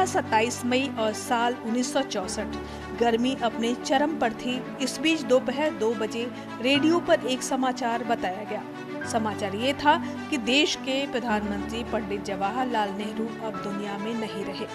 था 27 मई और साल 1964 गर्मी अपने चरम पर थी। इस बीच दोपहर दो बजे रेडियो पर एक समाचार बताया गया। समाचार ये था कि देश के प्रधानमंत्री पंडित जवाहरलाल नेहरू अब दुनिया में नहीं रहे।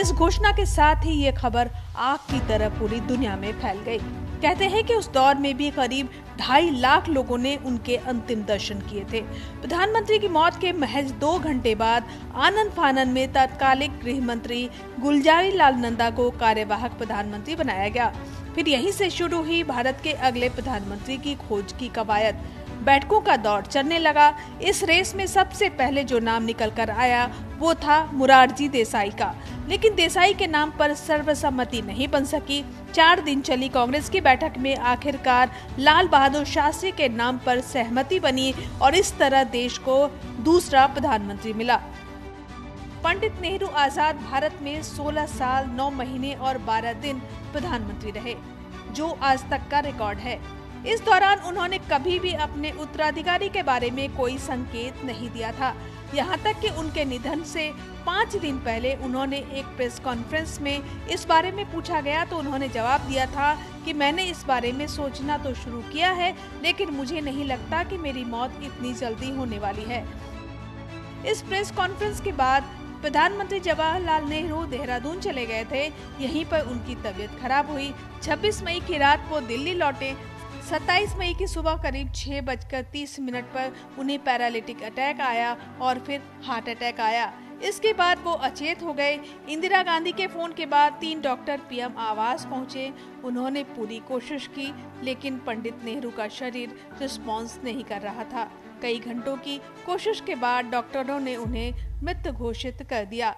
इस घोषणा के साथ ही ये खबर आग की तरह पूरी दुनिया में फैल गई। कहते हैं कि उस दौर में भी करीब ढाई लाख लोगों ने उनके अंतिम दर्शन किए थे। प्रधानमंत्री की मौत के महज दो घंटे बाद आनंद फानन में तत्कालिक गृह मंत्री गुलजारी लाल नंदा को कार्यवाहक प्रधानमंत्री बनाया गया। फिर यहीं से शुरू हुई भारत के अगले प्रधानमंत्री की खोज की कवायद। बैठकों का दौर चलने लगा। इस रेस में सबसे पहले जो नाम निकल कर आया, वो था मुरारजी देसाई का। लेकिन देसाई के नाम पर सर्वसम्मति नहीं बन सकी। चार दिन चली कांग्रेस की बैठक में आखिरकार लाल बहादुर शास्त्री के नाम पर सहमति बनी और इस तरह देश को दूसरा प्रधानमंत्री मिला। पंडित नेहरू आज़ाद भारत में 16 साल 9 महीने और 12 दिन प्रधानमंत्री रहे, जो आज तक का रिकॉर्ड है। इस दौरान उन्होंने कभी भी अपने उत्तराधिकारी के बारे में कोई संकेत नहीं दिया था। यहाँ तक कि उनके निधन से पाँच दिन पहले उन्होंने एक प्रेस कॉन्फ्रेंस में इस बारे में पूछा गया तो उन्होंने जवाब दिया था कि मैंने इस बारे में सोचना तो शुरू किया है, लेकिन मुझे नहीं लगता कि मेरी मौत इतनी जल्दी होने वाली है। इस प्रेस कॉन्फ्रेंस के बाद प्रधानमंत्री जवाहरलाल नेहरू देहरादून चले गए थे। यहीं पर उनकी तबीयत खराब हुई। 26 मई की रात वो दिल्ली लौटे 27 मई की सुबह करीब छह बजकर तीस मिनट पर उन्हें पैरालिटिक अटैक आया और फिर हार्ट अटैक आया। इसके बाद वो अचेत हो गए। इंदिरा गांधी के फ़ोन के बाद तीन डॉक्टर पीएम आवास पहुँचे। उन्होंने पूरी कोशिश की, लेकिन पंडित नेहरू का शरीर रिस्पॉन्स नहीं कर रहा था। कई घंटों की कोशिश के बाद डॉक्टरों ने उन्हें मृत घोषित कर दिया।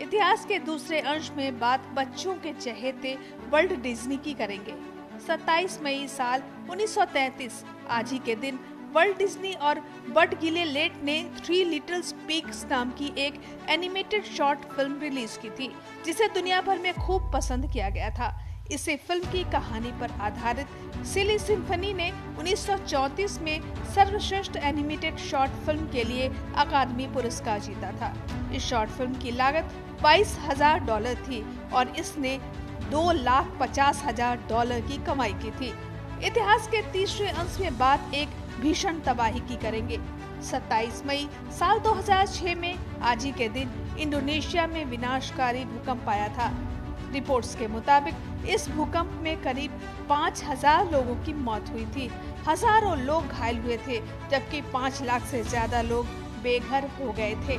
इतिहास के दूसरे अंश में बात बच्चों के चहेते वर्ल्ड डिज्नी की करेंगे। 27 मई साल 1933 आज ही के दिन वर्ल्ड डिज्नी और बट गिले लेट ने थ्री लिटिल स्पीक्स नाम की एक एनिमेटेड शॉर्ट फ़िल्म रिलीज़ की थी, जिसे दुनिया भर में खूब पसंद किया गया था। इसे फ़िल्म की कहानी पर आधारित सिली सिम्फनी ने 1934 में सर्वश्रेष्ठ एनिमेटेड शॉर्ट फ़िल्म के लिए अकादमी पुरस्कार जीता था। इस शॉर्ट फ़िल्म की लागत बाईस हज़ार डॉलर थी और इसने दो लाख पचास हज़ार डॉलर की कमाई की थी। इतिहास के तीसरे अंश में बात एक भीषण तबाही की करेंगे। 27 मई साल 2006 में आज ही के दिन इंडोनेशिया में विनाशकारी भूकंप आया था। रिपोर्ट्स के मुताबिक इस भूकंप में करीब 5000 लोगों की मौत हुई थी। हज़ारों लोग घायल हुए थे, जबकि 5 लाख से ज़्यादा लोग बेघर हो गए थे।